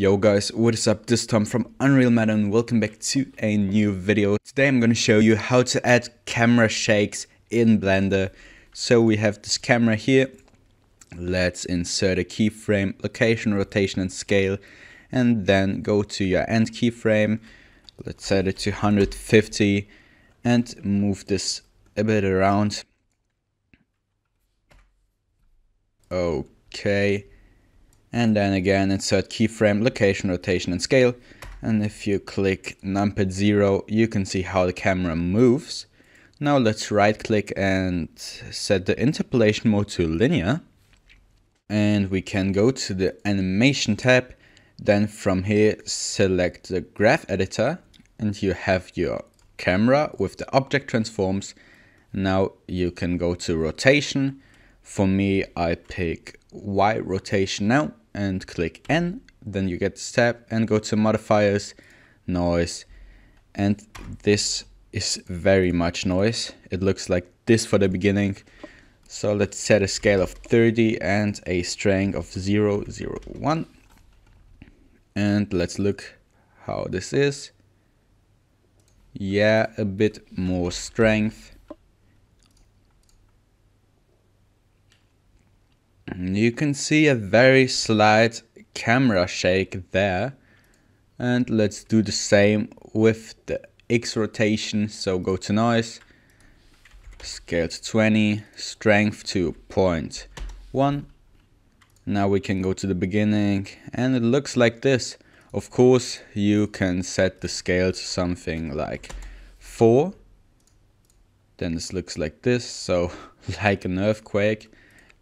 Yo guys, what is up? This is Tom from Unreal Matter and welcome back to a new video. Today I'm gonna show you how to add camera shakes in Blender. So we have this camera here. Let's insert a keyframe, location, rotation and scale and then go to your end keyframe. Let's set it to 150 and move this a bit around. Okay. And then again insert keyframe, location, rotation and scale. And if you click numpad 0, you can see how the camera moves. Now let's right click and set the interpolation mode to linear. And we can go to the animation tab. Then from here select the graph editor and you have your camera with the object transforms. Now you can go to rotation. For me, I pick Y rotation now and click N. Then you get this tab and go to modifiers, noise. And this is very much noise. It looks like this for the beginning. So let's set a scale of 30 and a strength of 0, 0, 1. And let's look how this is. Yeah, a bit more strength. You can see a very slight camera shake there. And let's do the same with the X rotation. So go to noise, scale to 20, strength to 0.1. Now we can go to the beginning and it looks like this. Of course, you can set the scale to something like 4. Then this looks like this, so like an earthquake.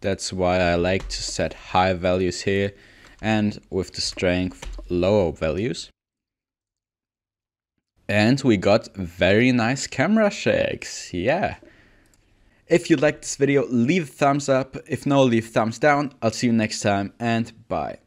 That's why I like to set high values here and with the strength lower values. And we got very nice camera shakes, yeah. If you liked this video, leave a thumbs up. If no, leave thumbs down. I'll see you next time and bye.